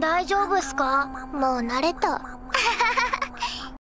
大丈夫っすかもう慣れた